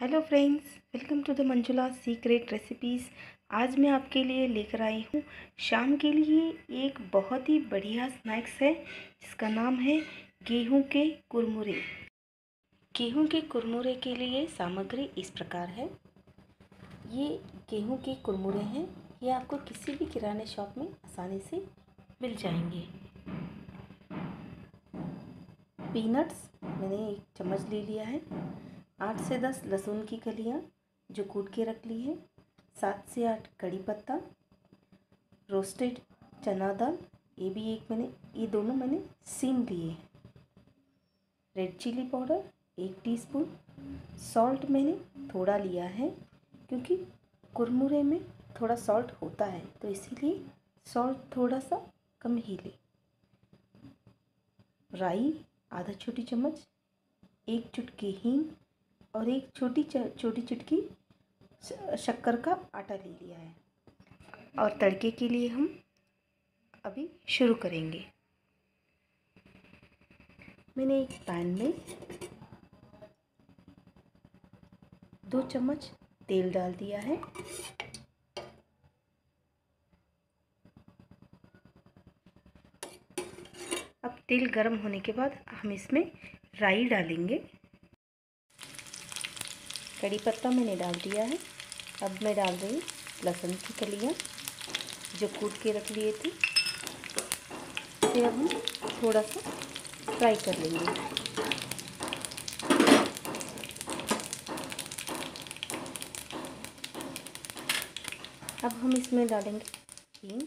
Hello friends welcome to the Manjula secret recipes आज मैं आपके लिए लेकर आई हूँ शाम के लिए एक बहुत ही बढ़िया स्नैक्स है, जिसका नाम है गेहूँ के कुरमुरे। गेहूँ के कुरमुरे के लिए सामग्री इस प्रकार है। ये गेहूँ के कुरमुरे हैं। ये आपको किसी भी किराने शॉप में आसानी से मिल जाएँगे। पीनट्स मैंने एक चम्मच ले लिया है। आठ से दस लहसुन की कलियाँ जो कूट के रख ली है, सात से आठ कड़ी पत्ता, रोस्टेड चना दाल, ये भी एक मैंने, ये दोनों मैंने सीम लिए हैं। रेड चिली पाउडर, एक टीस्पून। सॉल्ट मैंने थोड़ा लिया है, क्योंकि कुरमुरे में थोड़ा सॉल्ट होता है तो इसीलिए सॉल्ट थोड़ा सा कम ही ले। राई, आधा छोटी चम्मच, एक चुटकी हींग और एक छोटी छोटी चुटकी शक्कर का आटा ले लिया है। और तड़के के लिए हम अभी शुरू करेंगे। मैंने एक पैन में दो चम्मच तेल डाल दिया है। अब तेल गर्म होने के बाद हम इसमें राई डालेंगे। कड़ी पत्ता मैंने डाल दिया है। अब मैं डाल रही लहसुन की कलियाँ, जो कूट के रख लिए थे। इसे अब हम थोड़ा सा फ्राई कर लेंगे। अब हम इसमें डालेंगे हींग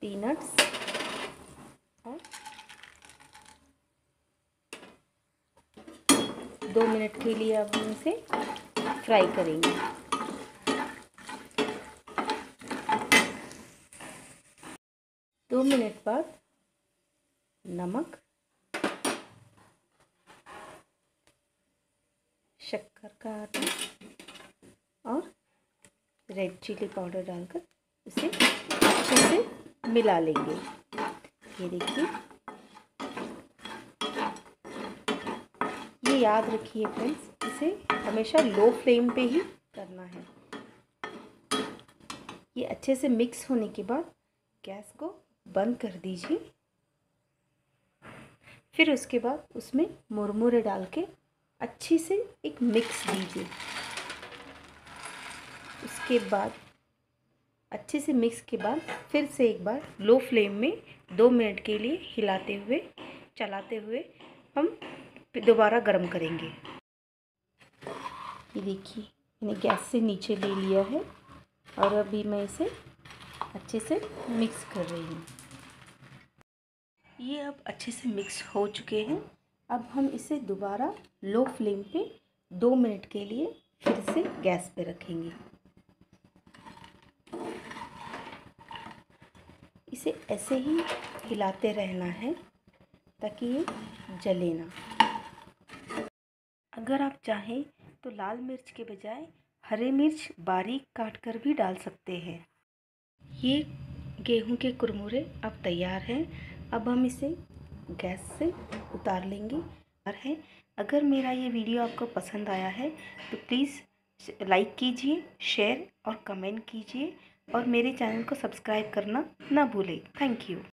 पीनट्स दो मिनट के लिए अब हम इसे फ्राई करेंगे। दो मिनट बाद नमक, शक्कर का आटा और रेड चिली पाउडर डालकर इसे अच्छे से मिला लेंगे। ये देखिए ये याद रखिए फ्रेंड्स इसे हमेशा लो फ्लेम पे ही करना है। ये अच्छे से मिक्स होने के बाद गैस को बंद कर दीजिए। फिर उसके बाद उसमें मुरमुरे डाल के अच्छी से एक मिक्स दीजिए। उसके बाद, अच्छे से मिक्स के बाद फिर से एक बार लो फ्लेम में दो मिनट के लिए हिलाते हुए, चलाते हुए हम फिर दोबारा गर्म करेंगे। ये देखिए, मैंने गैस से नीचे ले लिया है और अभी मैं इसे अच्छे से मिक्स कर रही हूँ। ये अब अच्छे से मिक्स हो चुके हैं। अब हम इसे दोबारा लो फ्लेम पे दो मिनट के लिए फिर से गैस पे रखेंगे। इसे ऐसे ही हिलाते रहना है ताकि ये जले ना। अगर आप चाहें तो लाल मिर्च के बजाय हरे मिर्च बारीक काट कर भी डाल सकते हैं। ये गेहूँ के कुरमुरे अब तैयार हैं। अब हम इसे गैस से उतार लेंगे। और है, अगर मेरा ये वीडियो आपको पसंद आया है तो प्लीज़ लाइक कीजिए, शेयर और कमेंट कीजिए और मेरे चैनल को सब्सक्राइब करना ना भूलें। Thank you.